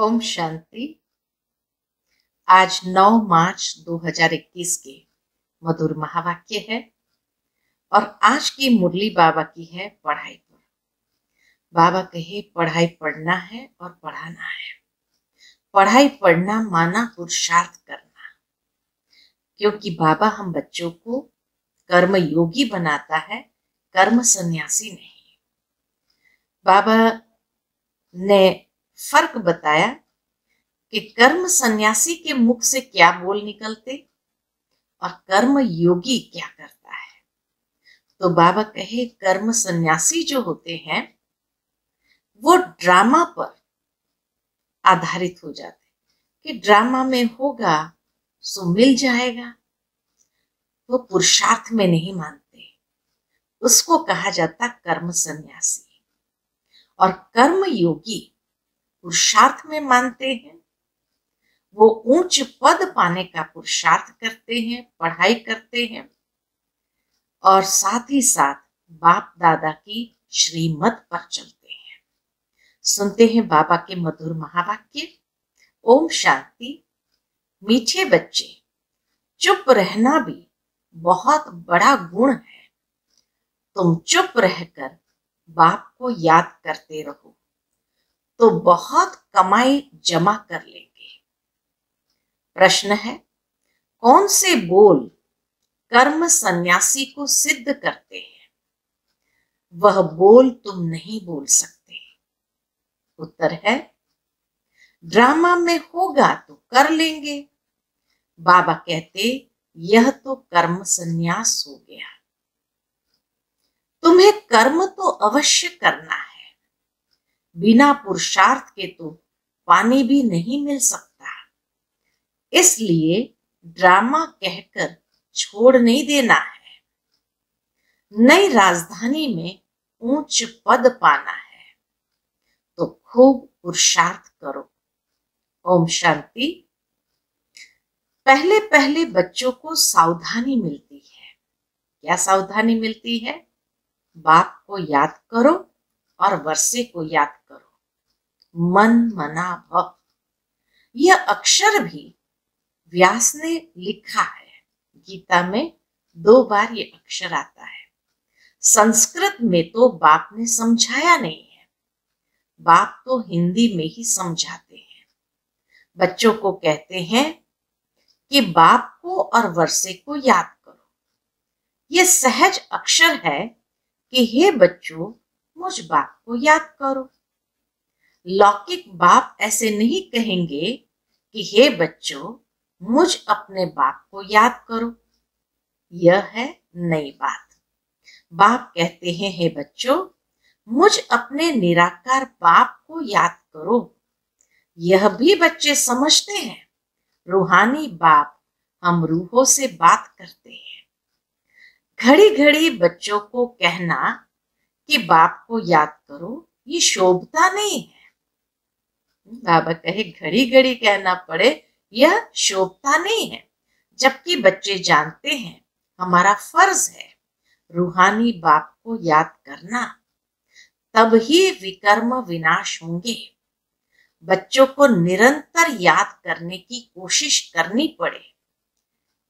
ओम शांति। आज 9 मार्च 2021 के मधुर महावाक्य है और आज की मुरली बाबा की है पढ़ाई पर। बाबा कहे, पढ़ाई पढ़ना है और पढ़ाना है। पढ़ाई पढ़ना माना पुरुषार्थ करना। क्योंकि बाबा हम बच्चों को कर्म योगी बनाता है, कर्म सन्यासी नहीं। बाबा ने फ़र्क बताया कि कर्म सन्यासी के मुख से क्या बोल निकलते और कर्म योगी क्या करता है। तो बाबा कहे, कर्म सन्यासी जो होते हैं, वो ड्रामा पर आधारित हो जाते कि ड्रामा में होगा सो मिल जाएगा, वो पुरुषार्थ में नहीं मानते। उसको कहा जाता कर्म सन्यासी। और कर्म योगी पुरुषार्थ में मानते हैं। वो ऊंच पद पाने का पुरुषार्थ करते हैं, पढ़ाई करते हैं। और साथ ही साथ बाप दादा की श्रीमत पर चलते हैं। सुनते हैं बाबा के मधुर महावाक्य। ओम शांति। मीठे बच्चे, चुप रहना भी बहुत बड़ा गुण है। तुम चुप रहकर बाप को याद करते रहो। तो बहुत कमाई जमा कर लेंगे। प्रश्न है, कौन से बोल कर्म सन्यासी को सिद्ध करते हैं? वह बोल तुम नहीं बोल सकते। उत्तर है, ड्रामा में होगा तो कर लेंगे। बाबा कहते, यह तो कर्म सन्यास हो गया। तुम्हें कर्म तो अवश्य करना है। बिना पुरुषार्थ के तो पानी भी नहीं मिल सकता। इसलिए ड्रामा कहकर छोड़ नहीं देना है। नई राजधानी में ऊंच पद पाना है। तो खूब पुरुषार्थ करो। ओम शांति। पहले पहले बच्चों को सावधानी मिलती है। क्या सावधानी मिलती है? बाप को याद करो। और वर्षे को याद करो। मन मना भव। यह अक्षर भी व्यास ने लिखा है। गीता में दो बार ये अक्षर आता है। संस्कृत में तो बाप ने समझाया नहीं है। बाप तो हिंदी में ही समझाते हैं। बच्चों को कहते हैं कि बाप को और वर्षे को याद करो। ये सहज अक्षर है कि हे बच्चों मुझ बाप को याद करो। लौकिक बाप ऐसे नहीं कहेंगे कि, हे बच्चों, मुझ अपने बाप को याद करो। यह है नई बात। बाप कहते हैं, हे बच्चों, मुझ अपने निराकार बाप को याद करो। यह भी बच्चे समझते हैं। रूहानी बाप हम रूहों से बात करते हैं। घड़ी घड़ी बच्चों को कहना कि बाप को याद करो, ये शोभता नहीं। है बाबा कहे घड़ी घड़ी कहना पड़े, यह शोभता नहीं है। जबकि बच्चे जानते हैं, हमारा फ़र्ज़ है रूहानी बाप को याद करना। तब ही विकर्म विनाश होंगे। बच्चों को निरंतर याद करने की कोशिश करनी पड़े।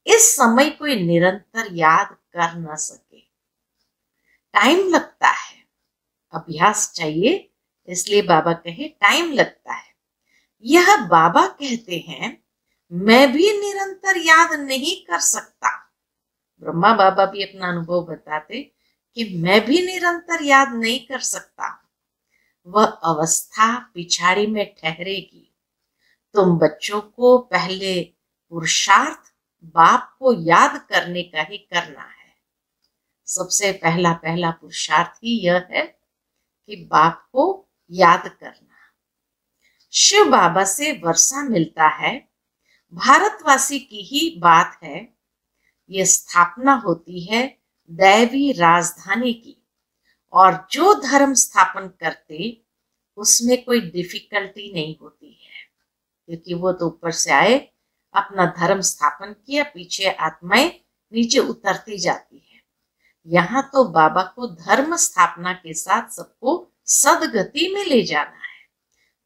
इस समय कोई निरंतर याद कर न सके। टाइम लगता है। अभ्यास चाहिए, इसलिए बाबा कहे टाइम लगता है। यह बाबा कहते हैं, मैं भी निरंतर याद नहीं कर सकता। ब्रह्मा बाबा भी अपना अनुभव बताते कि मैं भी निरंतर याद नहीं कर सकता। वह अवस्था पिछाड़ी में ठहरेगी। तुम बच्चों को पहले पुरुषार्थ, बाप को याद करने का ही करना है। सबसे पहला पहला पुरुषार्थ ही यह है कि बाप को याद करना। शिव बाबा से वर्षा मिलता है, भारतवासी की ही बात है, ये स्थापना होती है दैवी राजधानी की। और जो धर्म स्थापन करते, उसमें कोई डिफिकल्टी नहीं होती है, क्योंकि वो तो ऊपर से आए, अपना धर्म स्थापन किया, पीछे आत्माएँ नीचे उतरती जाती है। यहाँ तो बाबा को धर्म स्थापना के साथ सबको सदगति में ले जाना है।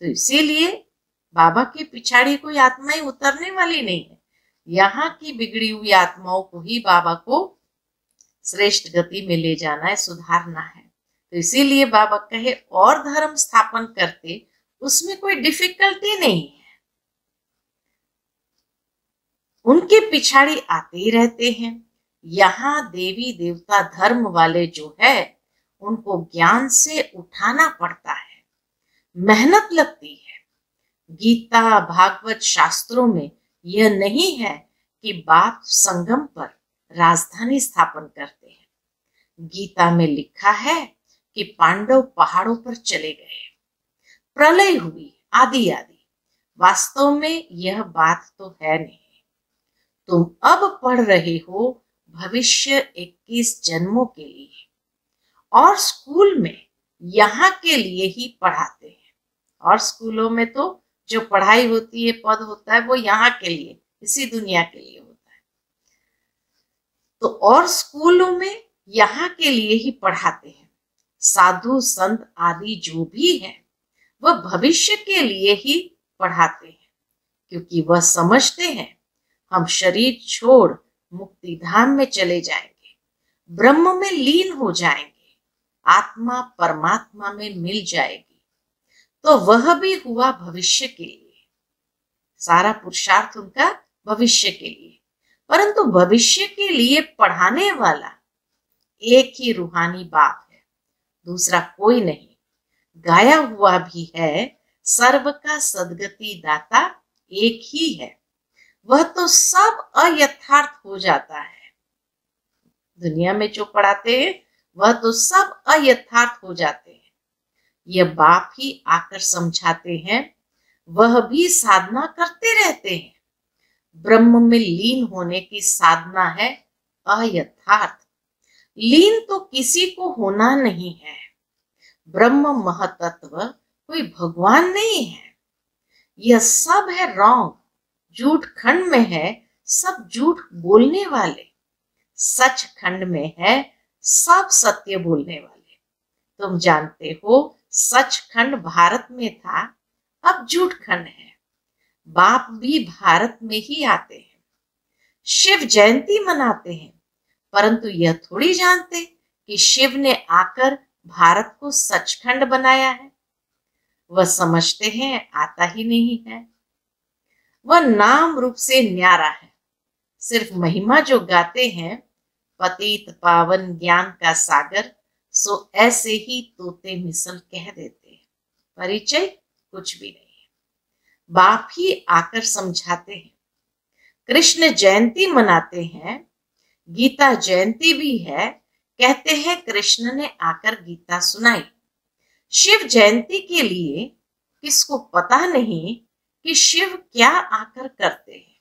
तो इसीलिए बाबा के पिछाड़ी कोई आत्माएँ उतरने वाली नहीं है। यहाँ की बिगड़ी हुई आत्माओं को ही बाबा को श्रेष्ठ गति में ले जाना है, सुधारना है। तो इसीलिए बाबा कहे, और धर्म स्थापन करते, उसमें कोई डिफिकल्टी नहीं है। उनके पिछाड़ी आते ही रहते हैं। यहाँ देवी देवता धर्म वाले जो है, उनको ज्ञान से उठाना पड़ता है। मेहनत लगती है। गीता, भागवत शास्त्रों में यह नहीं है कि बाप संगम पर राजधानी स्थापन करते हैं। गीता में लिखा है कि पांडव पहाड़ों पर चले गए। प्रलय हुई आदि आदि वास्तव में यह बात तो है नहीं। तुम अब पढ़ रहे हो भविष्य 21 जन्मों के लिए और स्कूल में यहाँ के लिए ही पढ़ाते हैं। और स्कूलों में तो जो पढ़ाई होती है, पद होता है, वो यहाँ के लिए, इसी दुनिया के लिए होता है। तो और स्कूलों में यहाँ के लिए ही पढ़ाते हैं। साधु संत आदि जो भी है वह भविष्य के लिए ही पढ़ाते हैं, क्योंकि वह समझते हैं, हम शरीर छोड़ मुक्ति धाम में चले जाएँगे, ब्रह्म में लीन हो जाएँगे, आत्मा परमात्मा में मिल जाएगी। तो वह भी हुआ भविष्य के लिए। सारा पुरुषार्थ उनका भविष्य के लिए। परंतु भविष्य के लिए पढ़ाने वाला एक ही रूहानी बाप है, दूसरा कोई नहीं। गाया हुआ भी है, सर्व का सदगति दाता एक ही है। वह तो सब अयथार्थ हो जाता है। दुनिया में जो पढ़ाते हैं, वह तो सब अयथार्थ हो जाते हैं। यह बाप ही आकर समझाते हैं, वह भी साधना करते रहते हैं। ब्रह्म में लीन होने की साधना है अयथार्थ। लीन तो किसी को होना नहीं है। ब्रह्म महतत्व कोई भगवान नहीं है। यह सब है रॉन्ग झूठ खंड में है, सब झूठ बोलने वाले। सच खंड में है, सब सत्य बोलने वाले। तुम जानते हो, सच खंड भारत में था, अब झूठ खंड है। बाप भी भारत में ही आते हैं। शिव जयंती मनाते हैं, परंतु यह थोड़ी जानते कि शिव ने आकर भारत को सचखंड बनाया है। वह समझते हैं, आता ही नहीं है। वह नाम रूप से न्यारा है। सिर्फ़ महिमा जो गाते हैं, पतित पावन ज्ञान का सागर, सो ऐसे ही तोते मिसल कह देते हैं। परिचय कुछ भी नहीं है। बाप ही आकर समझाते हैं। कृष्ण जयंती मनाते हैं, गीता जयंती भी है, कहते हैं कृष्ण ने आकर गीता सुनाई। शिव जयंती के लिए किसको पता नहीं कि शिव क्या आकर करते हैं?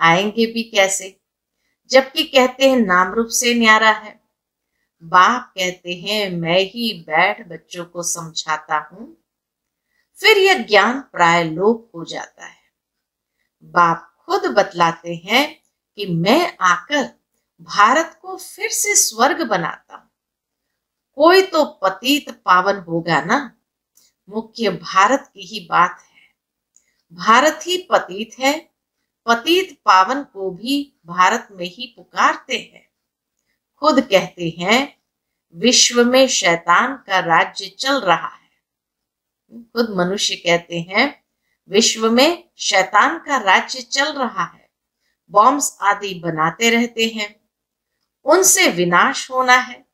आएँगे भी कैसे? जबकि कहते हैं, नाम रूप से न्यारा है। बाप कहते हैं, मैं ही बैठ बच्चों को समझाता हूँ। फिर यह ज्ञान प्राय लोप हो जाता है। बाप खुद बतलाते हैं कि मैं आकर भारत को फिर से स्वर्ग बनाता हूँ। कोई तो पतित पावन होगा ना? मुख्य भारत की ही बात है। भारत ही पतित है। पतित पावन को भी भारत में ही पुकारते हैं। खुद कहते हैं, विश्व में शैतान का राज्य चल रहा है। खुद मनुष्य कहते हैं, विश्व में शैतान का राज्य चल रहा है। बॉम्ब्स आदि बनाते रहते हैं। उनसे विनाश होना है।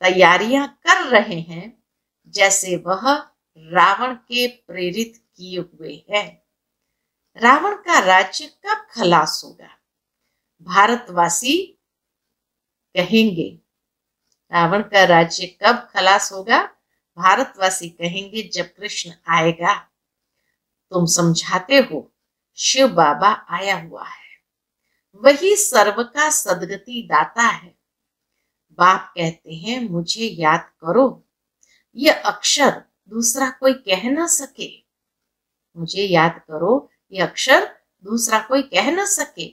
तैयारियाँ कर रहे हैं, जैसे वह रावण के प्रेरित किए हुए हैं। रावण का राज्य कब खलास होगा? भारतवासी कहेंगे, रावण का राज्य कब खलास होगा? भारतवासी कहेंगे, जब कृष्ण आएगा। तुम समझाते हो, शिव बाबा आया हुआ है। वही सर्व का सदगति दाता है। बाप कहते हैं, मुझे याद करो यह अक्षर दूसरा कोई कह ना सके। मुझे याद करो ये अक्षर दूसरा कोई कह न सके।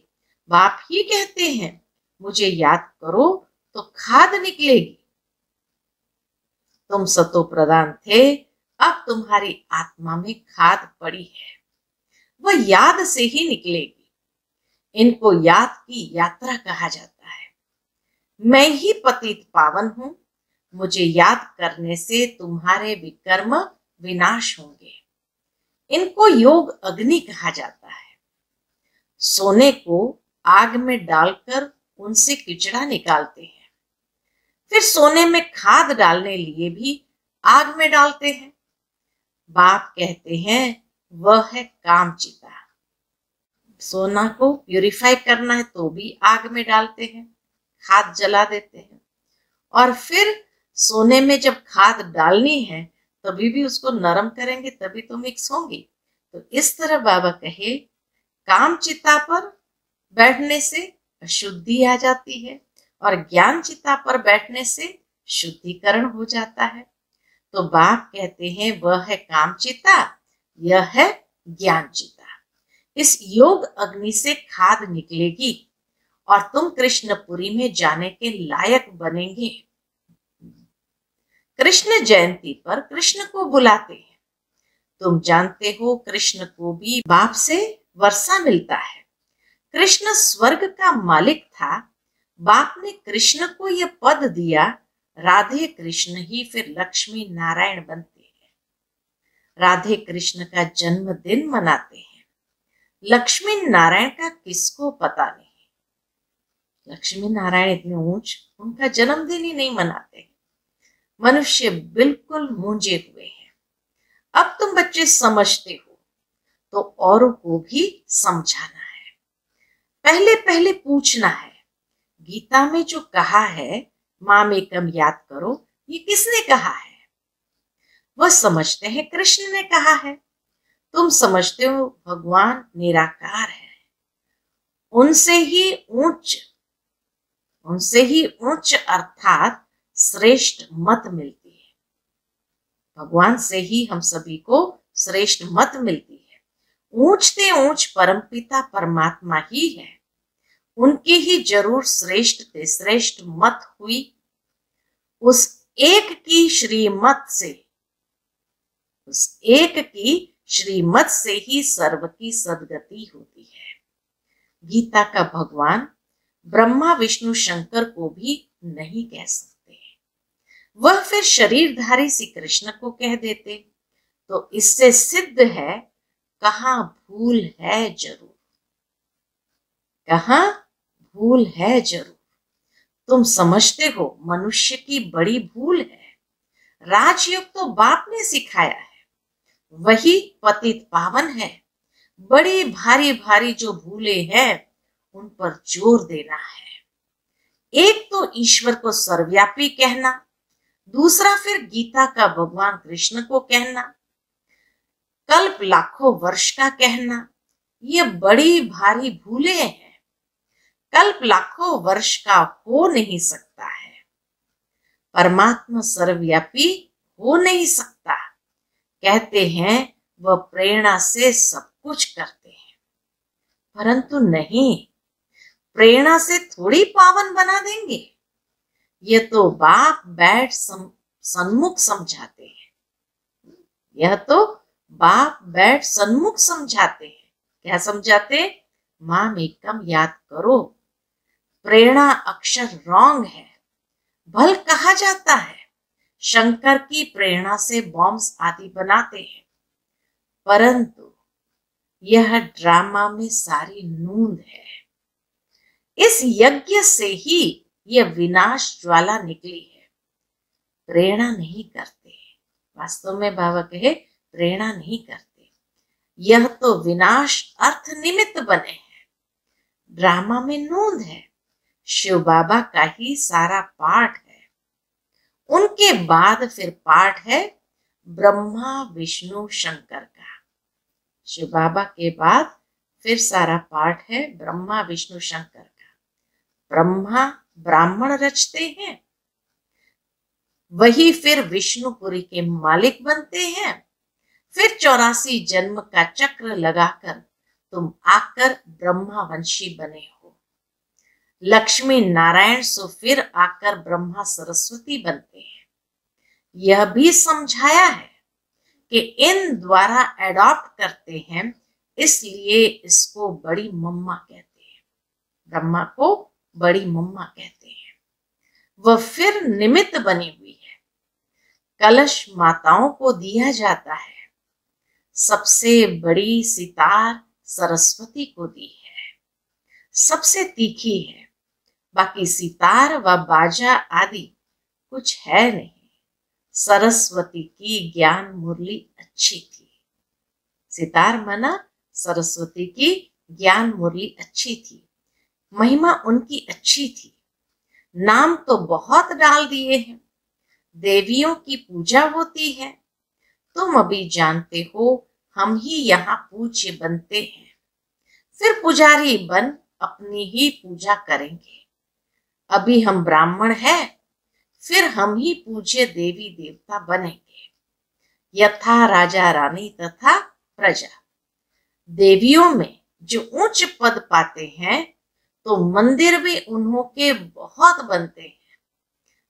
बाप ही कहते हैं, मुझे याद करो तो खाद निकलेगी। तुम सतो प्रधान थे, अब तुम्हारी आत्मा में खाद पड़ी है। वह याद से ही निकलेगी। इनको याद की यात्रा कहा जाता है। मैं ही पतित पावन हूँ, मुझे याद करने से तुम्हारे विकर्म विनाश होंगे। इनको योग अग्नि कहा जाता है। सोने को आग में डालकर उनसे किचड़ा निकालते हैं। फिर सोने में खाद डालने लिए भी आग में डालते हैं। बाप कहते हैं, वह है काम चिता सोना को प्यूरिफाई करना है तो भी आग में डालते हैं, खाद जला देते हैं। और फिर सोने में जब खाद डालनी है तभी भी उसको नरम करेंगे, तभी तो मिक्स होंगी। तो इस तरह बाबा कहे, काम चिता पर बैठने से अशुद्धि आ जाती है और ज्ञान चिता पर बैठने से शुद्धिकरण हो जाता है। तो बाप कहते हैं, वह है काम चिता, यह है ज्ञान चिता। इस योग अग्नि से खाद निकलेगी और तुम कृष्णपुरी में जाने के लायक बनेंगे। कृष्ण जयंती पर कृष्ण को बुलाते हैं। तुम जानते हो कृष्ण को भी बाप से वर्षा मिलता है। कृष्ण स्वर्ग का मालिक था। बाप ने कृष्ण को यह पद दिया। राधे कृष्ण ही फिर लक्ष्मी नारायण बनते हैं। राधे कृष्ण का जन्मदिन मनाते हैं। लक्ष्मी नारायण का किसको पता नहीं? लक्ष्मी नारायण इतने ऊंच, उनका जन्मदिन ही नहीं मनाते। मनुष्य बिल्कुल मूंजे हुए हैं। अब तुम बच्चे समझते हो तो औरों को भी समझाना है। पहले पहले पूछना है, गीता में जो कहा है, माँ में कम याद करो, ये किसने कहा है? वह समझते हैं कृष्ण ने कहा है। तुम समझते हो भगवान निराकार है। उनसे ही उच्च उनसे ही उच्च अर्थात श्रेष्ठ मत मिलती है। भगवान से ही हम सभी को श्रेष्ठ मत मिलती है। ऊंचते ऊंच परमपिता परमात्मा ही है। उनकी ही ज़रूर श्रेष्ठ थे श्रेष्ठ मत हुई। उस एक की श्रीमत से, उस एक की श्रीमत से ही सर्व की सदगति होती है। गीता का भगवान ब्रह्मा, विष्णु, शंकर को भी नहीं कह सकते। वह फिर शरीरधारी श्री कृष्ण को कह देते तो इससे सिद्ध है, कहा भूल है ज़रूर। कहा भूल है ज़रूर। तुम समझते हो मनुष्य की बड़ी भूल है। राजयोग तो बाप ने सिखाया है। वही पतित पावन है। बड़ी भारी भारी जो भूले हैं, उन पर ज़ोर देना है। एक तो ईश्वर को सर्वव्यापी कहना दूसरा फिर गीता का भगवान कृष्ण को कहना, कल्प लाखों वर्ष का कहना, ये बड़ी भारी भूले हैं। कल्प लाखों वर्ष का हो नहीं सकता है। परमात्मा सर्वव्यापी हो नहीं सकता। कहते हैं, वह प्रेरणा से सब कुछ करते हैं। परंतु नहीं, प्रेरणा से थोड़ी पावन बना देंगे। ये तो बाप बैठ सन्मुख समझाते हैं। यह तो बाप बैठ सन्मुख समझाते हैं। क्या समझाते? माँ में कम याद करो, प्रेरणा अक्षर रॉन्ग है, भल कहा जाता है। शंकर की प्रेरणा से बॉम्ब्स आदि बनाते हैं। परंतु यह ड्रामा में सारी नूंद है। इस यज्ञ से ही यह विनाश ज्वाला निकली है। प्रेरणा नहीं करते। वास्तव में बाबा कहे, प्रेरणा नहीं करते। यह तो विनाश अर्थ निमित्त बने हैं। ड्रामा में नूंद है। शिव बाबा का ही सारा पाठ है। उनके बाद फिर पाठ है ब्रह्मा, विष्णु, शंकर का। शिव बाबा के बाद फिर सारा पाठ है ब्रह्मा, विष्णु, शंकर का। ब्रह्मा ब्राह्मण रचते हैं। वही फिर विष्णुपुरी के मालिक बनते हैं। फिर चौरासी जन्म का चक्र लगाकर तुम आकर ब्रह्मावंशी बने हो। लक्ष्मी नारायण सो फिर आकर ब्रह्मा सरस्वती बनते हैं। यह भी समझाया है कि इन द्वारा एडॉप्ट करते हैं, इसलिए इसको बड़ी मम्मा कहते हैं। ब्रह्मा को बड़ी मम्मा कहते हैं। वह फिर निमित्त बनी हुई है। कलश माताओं को दिया जाता है। सबसे बड़ी सितार सरस्वती को दी है। सबसे तीखी है। बाकी सितार व बाजा आदि कुछ है नहीं। सरस्वती की ज्ञान मुरली अच्छी थी। सितार मना सरस्वती की ज्ञान मुरली अच्छी थी। महिमा उनकी अच्छी थी। नाम तो बहुत डाल दिए हैं। देवियों की पूजा होती है। तुम अभी जानते हो, हम ही यहाँ पूज्य बनते हैं। फिर पुजारी बन अपनी ही पूजा करेंगे। अभी हम ब्राह्मण हैं, फिर हम ही पूज्य देवी देवता बनेंगे। यथा राजा रानी तथा प्रजा। देवियों में जो उच्च पद पाते हैं तो मंदिर भी उन्हों के बहुत बनते हैं।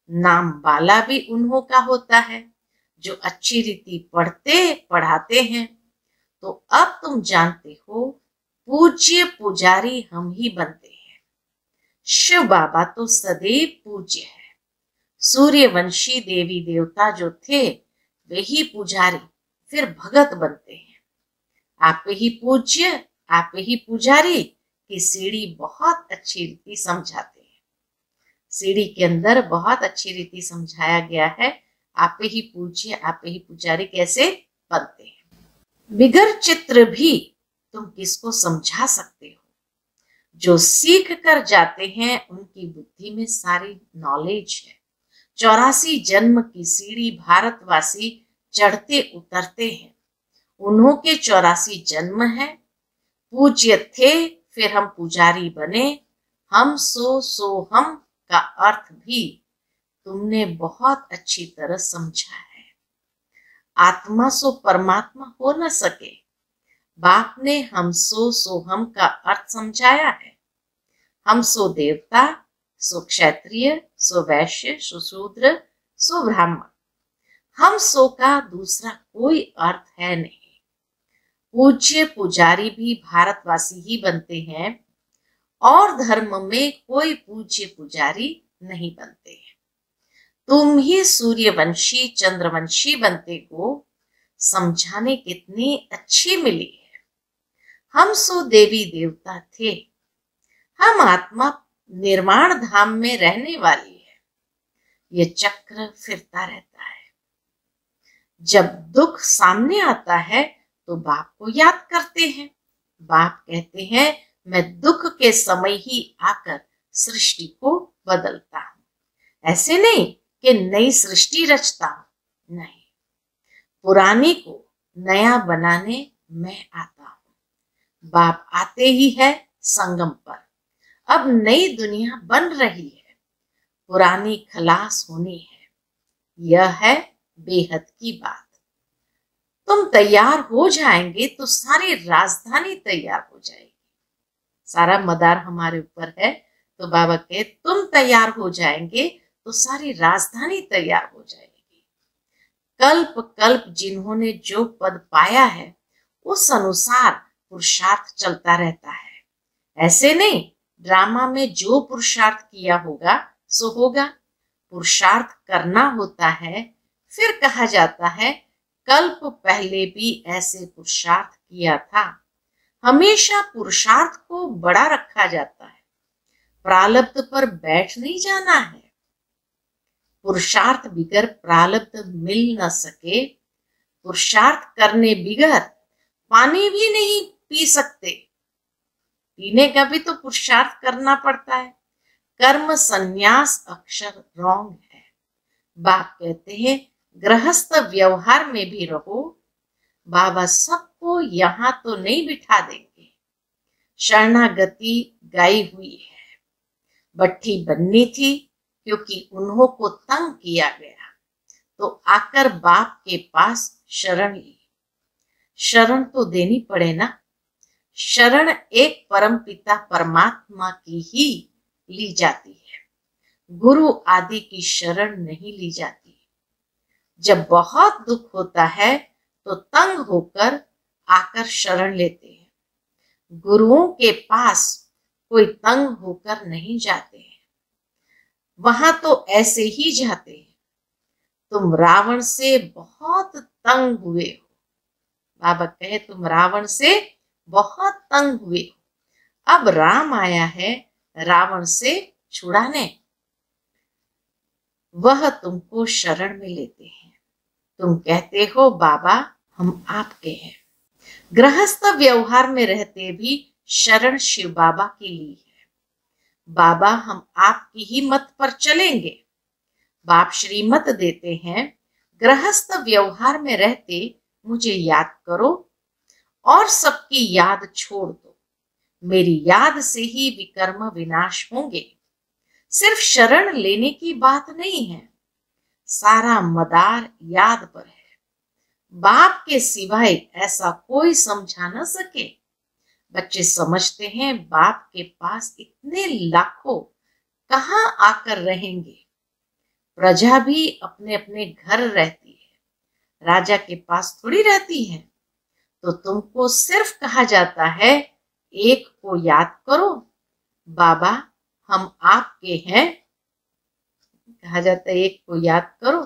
नाम बाला भी उन्हों का होता है, जो अच्छी रीति पढ़ते, पढ़ाते हैं। तो अब तुम जानते हो, पूज्य पुजारी हम ही बनते हैं। शिव बाबा तो सदैव पूज्य है। सूर्यवंशी देवी देवता जो थे, वे ही पुजारी, फिर भगत बनते हैं। आप ही पूज्य आप ही पुजारी की सीढ़ी बहुत अच्छी रीति समझाते हैं। सीढ़ी के अंदर बहुत अच्छी रीति समझाया गया है। आप ही पूज्य, आप ही पुजारी कैसे बनते हैं। बिगर चित्र भी तुम किसको समझा सकते हो? जो सीख कर जाते हैं, उनकी बुद्धि में सारी नॉलेज है। चौरासी जन्म की सीढ़ी भारतवासी चढ़ते उतरते हैं। उन्हों के चौरासी जन्म है। पूज्य थे फिर हम पुजारी बने। हम सो सो हम का अर्थ भी तुमने बहुत अच्छी तरह समझा है। आत्मा सो परमात्मा हो न सके। बाप ने हम सो सो हम का अर्थ समझाया है। हम सो देवता, सो क्षत्रिय, सो वैश्य, सो शूद्र, सो ब्राह्मण। हम सो का दूसरा कोई अर्थ है नहीं। पूज्य पुजारी भी भारतवासी ही बनते हैं और धर्म में कोई पूज्य पुजारी नहीं बनते हैं। तुम ही सूर्यवंशी, चंद्रवंशी बनते को समझाने कितनी अच्छी मिली है। हम सो देवी देवता थे, हम आत्मा निर्माण धाम में रहने वाली है। यह चक्र फिरता रहता है। जब दुख सामने आता है तो बाप को याद करते हैं। बाप कहते हैं, मैं दुख के समय ही आकर सृष्टि को बदलता हूँ। ऐसे नहीं कि नई सृष्टि रचता हूँ। नहीं। पुराने को नया बनाने मैं आता हूँ। बाप आते ही है संगम पर। अब नई दुनिया बन रही है। पुरानी खलास होनी है। यह है बेहद की बात। तुम तैयार हो जाएँगे तो सारी राजधानी तैयार हो जाएगी। सारा मदार हमारे ऊपर है तो बाबा के तुम तैयार हो जाएँगे तो सारी राजधानी तैयार हो जाएगी। कल्प कल्प जिन्होंने जो पद पाया है, उस अनुसार पुरुषार्थ चलता रहता है। ऐसे नहीं, ड्रामा में जो पुरुषार्थ किया होगा, सो होगा। पुरुषार्थ करना होता है, फिर कहा जाता है कल्प पहले भी ऐसे पुरुषार्थ किया था। हमेशा पुरुषार्थ को बड़ा रखा जाता है। प्रालब्ध पर बैठ नहीं जाना है। पुरुषार्थ बिगर प्रालब्ध मिल न सके। पुरुषार्थ करने बिगर पानी भी नहीं पी सकते। पीने का भी तो पुरुषार्थ करना पड़ता है। कर्म संन्यास अक्षर रॉन्ग है। बाप कहते हैं गृहस्थ व्यवहार में भी रहो, बाबा सबको यहाँ तो नहीं बिठा देंगे। शरणागति गाई हुई है। बट्ठी बननी थी क्योंकि उन्हों को तंग किया गया। तो आकर बाप के पास शरण ली। शरण तो देनी पड़े ना। शरण एक परम पिता परमात्मा की ही ली जाती है। गुरु आदि की शरण नहीं ली जाती। जब बहुत दुख होता है तो तंग होकर आकर शरण लेते हैं। गुरुओं के पास कोई तंग होकर नहीं जाते हैं। वहाँ तो ऐसे ही जाते हैं। तुम रावण से बहुत तंग हुए हो। बाबा कहे, तुम रावण से बहुत तंग हुए हो। अब राम आया है, रावण से छुड़ाने। वह तुमको शरण में लेते हैं। तुम कहते हो, बाबा, हम आपके हैं। गृहस्थ व्यवहार में रहते भी शरण शिव बाबा के लिए है। बाबा, हम आपकी ही मत पर चलेंगे। बाप श्रीमत देते हैं, गृहस्थ व्यवहार में रहते मुझे याद करो और सबकी याद छोड़ दो। मेरी याद से ही विकर्म विनाश होंगे। सिर्फ़ शरण लेने की बात नहीं है, सारा मदार याद पर है। बाप के सिवाय ऐसा कोई समझा न सके। बच्चे समझते हैं बाप के पास इतने लाखों कहाँ आकर रहेंगे। प्रजा भी अपने अपने घर रहती है, राजा के पास थोड़ी रहती है। तो तुमको सिर्फ़ कहा जाता है, एक को याद करो, बाबा हम आपके हैं। कहा जाता है, एक को याद करो,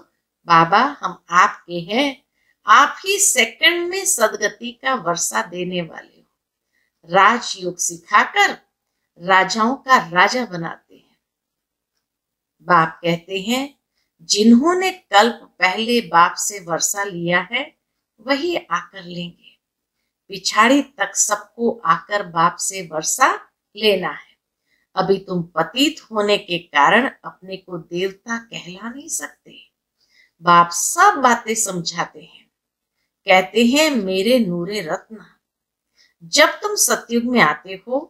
बाबा, हम आपके हैं। आप ही सेकंड में सदगति का वर्षा देने वाले हो। राजयोग सिखाकर राजाओं का राजा बनाते हैं। बाप कहते हैं, जिन्होंने कल्प पहले बाप से वर्षा लिया है, वही आकर लेंगे। पिछाड़ी तक सबको आकर बाप से वर्षा लेना है। अभी तुम पतित होने के कारण अपने को देवता कहला नहीं सकते। बाप सब बातें समझाते हैं। कहते हैं, मेरे नूरे रत्न, जब तुम सतयुग में आते हो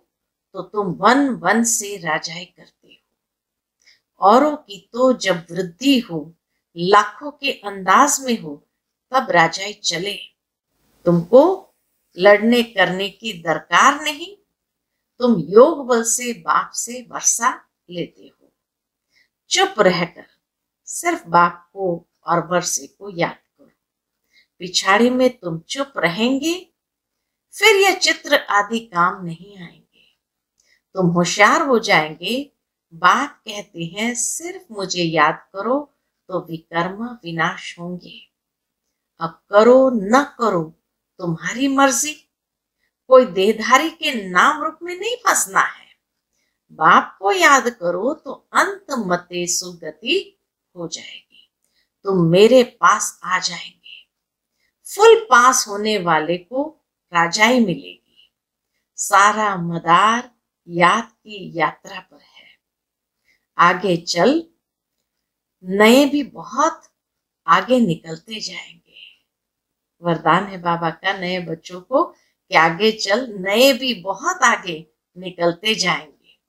तो तुम वन वन से राजाई करते हो। औरों की तो जब वृद्धि हो, लाखों के अंदाज में हो, तब राजाई चले। तुमको लड़ने करने की दरकार नहीं। तुम योग बल से, बाप से वर्षा लेते हो। चुप रहकर सिर्फ़ बाप को और वर्षे को याद करो। पिछाड़ी में तुम चुप रहेंगे, फिर यह चित्र आदि काम नहीं आएँगे। तुम होशियार हो जाएँगे, बाप कहते हैं, सिर्फ़ मुझे याद करो तो विकर्म विनाश होंगे। अब करो न करो, तुम्हारी मर्ज़ी। कोई देहधारी के नाम रूप में नहीं फंसना है। बाप को याद करो तो अंत मते सुगति हो जाएगी। तुम मेरे पास आ जाएँगे। फुल पास होने वाले को राजाई मिलेगी। सारा मदार याद की यात्रा पर है। आगे चल, नए भी बहुत आगे निकलते जाएँगे। वरदान है बाबा का नए बच्चों को आगे चल, नए भी बहुत आगे निकलते जाएँगे।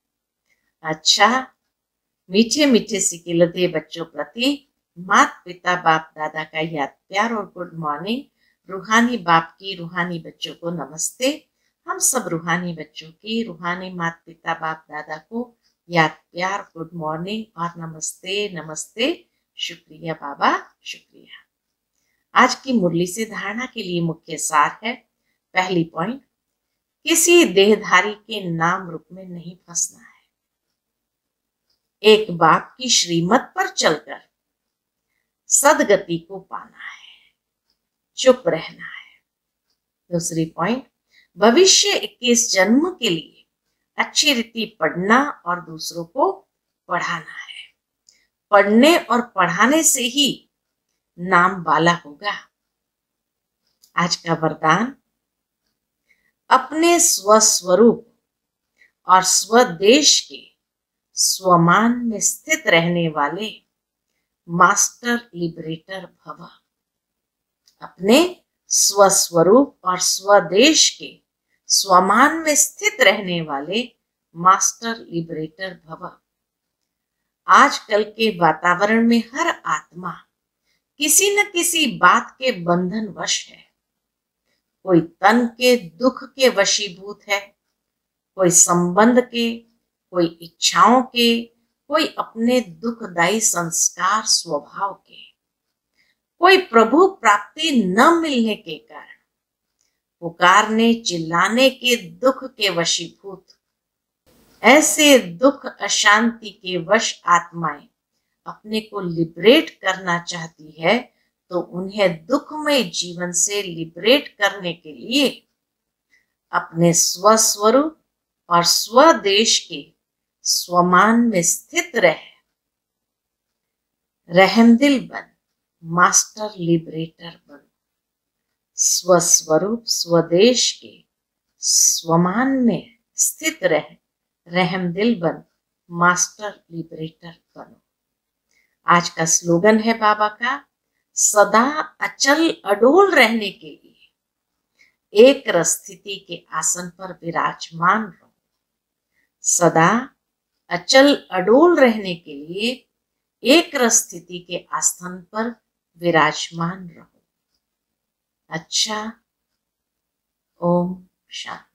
अच्छा मीठे मीठे सिकिलते बच्चों प्रति मात पिता बाप दादा का याद, प्यार और गुड मॉर्निंग। रूहानी बाप की, रूहानी बच्चों को नमस्ते। हम सब रूहानी बच्चों की, रूहानी मात पिता बाप दादा को याद, प्यार, गुड मॉर्निंग और नमस्ते नमस्ते। शुक्रिया बाबा, शुक्रिया। आज की मुरली से धारणा के लिए मुख्य सार है पहली पॉइंट किसी देहधारी के नाम रूप में नहीं फंसना है। एक बाप की श्रीमत पर चलकर सदगति को पाना है, चुप रहना है। दूसरी पॉइंट भविष्य 21 जन्म के लिए अच्छी रीति पढ़ना और दूसरों को पढ़ाना है। पढ़ने और पढ़ाने से ही नाम वाला होगा। आज का वरदान अपने स्वस्वरूप और स्वदेश के स्वमान में स्थित रहने वाले मास्टर लिबरेटर भव। अपने स्वस्वरूप और स्वदेश के स्वमान में स्थित रहने वाले मास्टर लिबरेटर भव। आजकल के वातावरण में हर आत्मा किसी न किसी बात के बंधन वश है। कोई तन के दुख के वशीभूत है, कोई संबंध के, कोई इच्छाओं के, कोई अपने दुखदायी संस्कार स्वभाव के। कोई प्रभु प्राप्ति न मिलने के कारण, पुकारने चिल्लाने के दुख के वशीभूत। ऐसे दुख अशांति के वश आत्माएँ अपने को लिबरेट करना चाहती है तो उन्हें दुखमय जीवन से लिबरेट करने के लिए अपने स्वस्वरूप और स्वदेश के स्वमान में स्थित रहे। रहमदिल बन, मास्टर लिबरेटर बन। स्वस्वरूप, स्वदेश के स्वमान में स्थित रहे रहमदिल बन, मास्टर लिबरेटर बनो। आज का स्लोगन है बाबा का सदा अचल अडोल रहने के लिए एक स्थिति के आसन पर विराजमान रहो। सदा अचल अडोल रहने के लिए एक स्थिति के आसन पर विराजमान रहो। अच्छा ओम शांति।